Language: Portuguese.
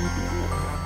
Música